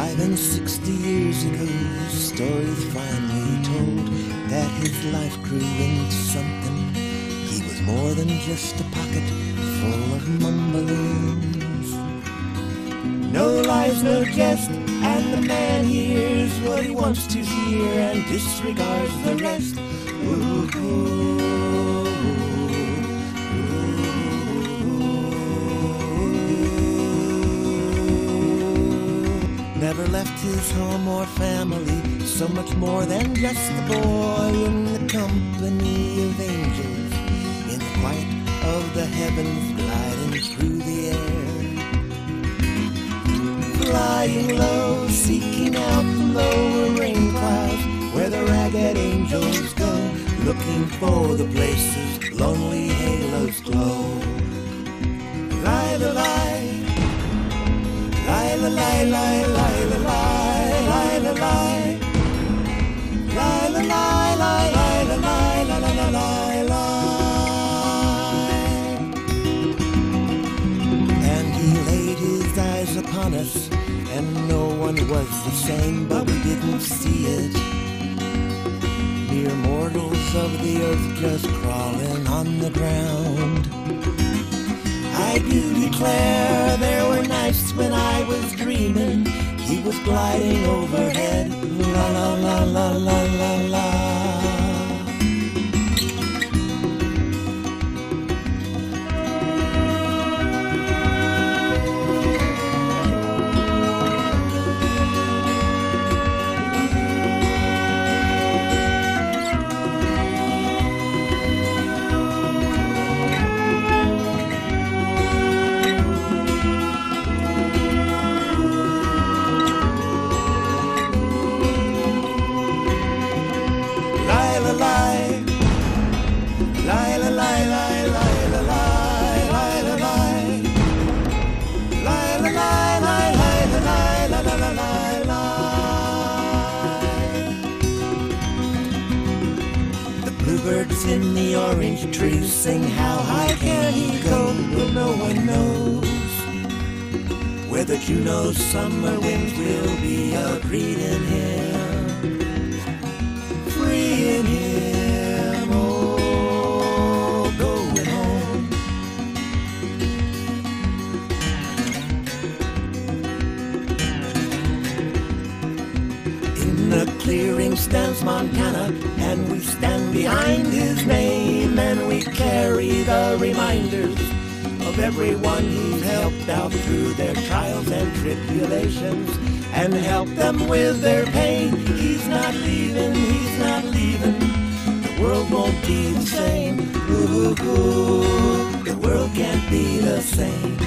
Five and sixty years ago, the story's finally told that his life grew into something. He was more than just a pocket full of mumbles. No lies, no jest, and the man hears what he wants to hear and disregards the rest. Ooh, his or family, so much more than just the boy in the company of angels, in the quiet of the heavens gliding through the air flying low, seeking out the lower rain clouds where the ragged angels go, looking for the places lonely halos glow. Lie, lie, lie, lie, lie, lie, was the same, but we didn't see it. Mere mortals of the earth just crawling on the ground. I do declare there were nights when I was dreaming he was gliding overhead. La la la la la la la. Bluebirds in the orange trees sing, How high can he go? Well, no one knows. Whether Juno's summer winds will be a greeting him free in him, oh, going home. In the clearing stands Montana, and we stand behind his name, and we carry the reminders of everyone he's helped out through their trials and tribulations, and helped them with their pain. He's not leaving, he's not leaving. The world won't be the same. Ooh, ooh, the world can't be the same.